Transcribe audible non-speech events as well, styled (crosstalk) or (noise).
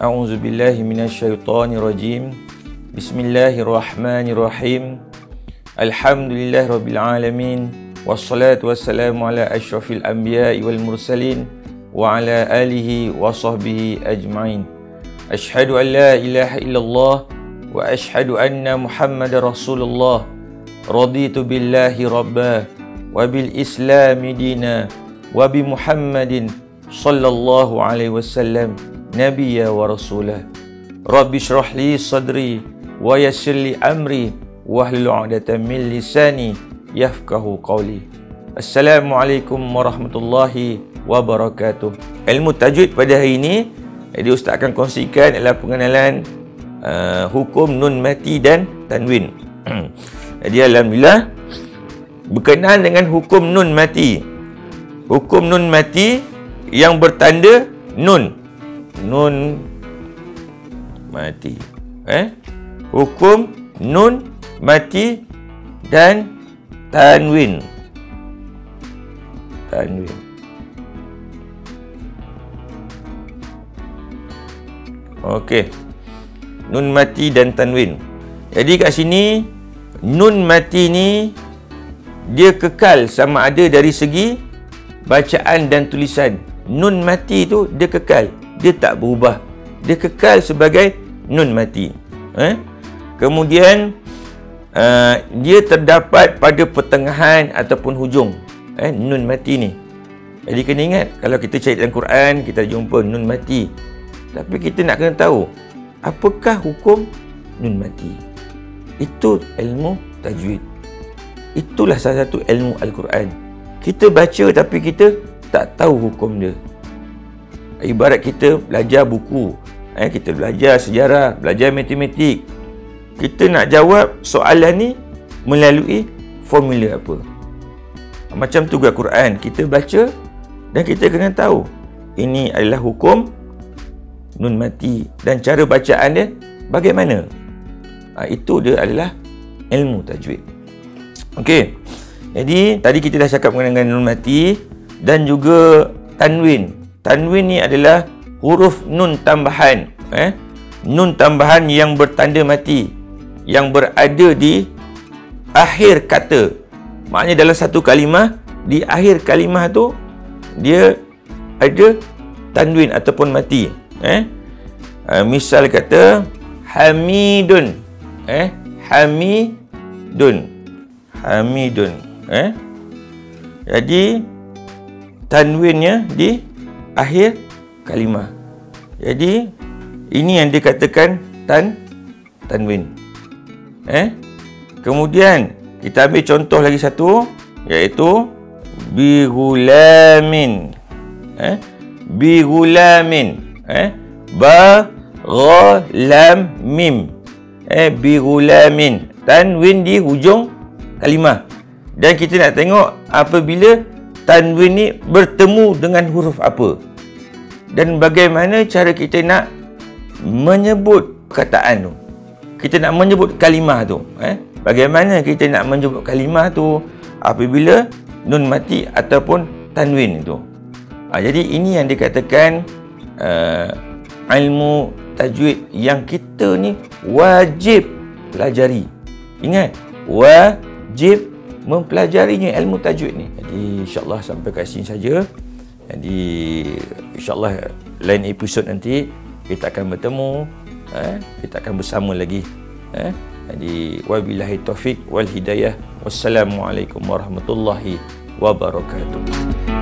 أعوذ بالله من الشيطان الرجيم. بسم الله الرحمن الرحيم. الحمد لله رب العالمين والصلاة والسلام على أشرف الأنبياء والمرسلين وعلى آله وصحبه أجمعين. أشهد أن لا إله إلا الله وأشهد أن محمد رسول الله. رضيت بالله ربا وبالإسلام دينا وبمحمد صلى الله عليه وسلم. نبيا ورسولا رب اشرح لي صدري ويسر لي أمري واحلل عقدة من لساني يفقه قولي السلام عليكم ورحمة الله wabarakatuh. Ilmu tajwid pada hari ini jadi ustaz akan kongsikan adalah pengenalan uh, hukum nun mati dan tanwin. (clears throat) jadi alhamdulillah berkenaan dengan hukum nun mati. Hukum nun mati yang bertanda nun. Nun mati. Eh? Hukum nun mati dan tanwin. Tanwin. Okey. Nun mati dan tanwin. Jadi kat sini nun mati ni dia kekal sama ada dari segi bacaan dan tulisan. Nun mati tu dia kekal. Dia tak berubah. Dia kekal sebagai nun mati. Eh? Kemudian uh, dia terdapat pada pertengahan ataupun hujung eh nun mati ni. Jadi kena ingat kalau kita cari dalam Quran kita jumpa nun mati tapi kita nak kena tahu apakah hukum nun mati. Itu ilmu tajwid. Itulah salah satu ilmu Al-Quran. Kita baca tapi kita tak tahu hukum dia. Ibarat kita belajar buku. Eh, kita belajar sejarah, belajar matematik. Kita nak jawab soalan ni melalui formula apa. Macam tu Al-Quran. Kita baca dan kita kena tahu. Ini adalah hukum nun mati dan cara bacaan dia bagaimana ha, itu dia adalah ilmu tajwid Okey. Jadi tadi kita dah cakap mengenai nun mati dan juga tanwin. Tanwin ni adalah huruf nun tambahan, eh? Nun tambahan yang bertanda mati yang berada di akhir kata. Maknanya dalam satu kalimah di akhir kalimah tu dia ada tanwin ataupun mati eh uh, misal kata hamidun eh hamidun hamidun eh jadi tanwinnya di akhir kalimah jadi ini yang dikatakan tan tanwin. Eh? Kemudian kita ambil contoh lagi satu iaitu bi gulamin eh? Bi gulamin eh? Ba gha lam mim eh bi gulamin tanwin di hujung kalimah dan kita nak tengok apabila tanwin ni bertemu dengan huruf apa? Dan bagaimana cara kita nak menyebut perkataan tu? Kita nak menyebut kalimah tu eh? Bagaimana kita nak menyebut kalimah tu apabila nun mati ataupun tanwin itu ha, jadi ini yang dikatakan uh, ilmu tajwid yang kita ni wajib pelajari. Ingat, wajib mempelajarinya ilmu tajwid ni. Jadi insya-Allah sampai kat sini saja. Jadi insya-Allah lain episod nanti kita akan bertemu, eh, kita akan bersama lagi. Eh. Jadi wabillahi taufik wal hidayah. Wassalamualaikum warahmatullahi wabarakatuh.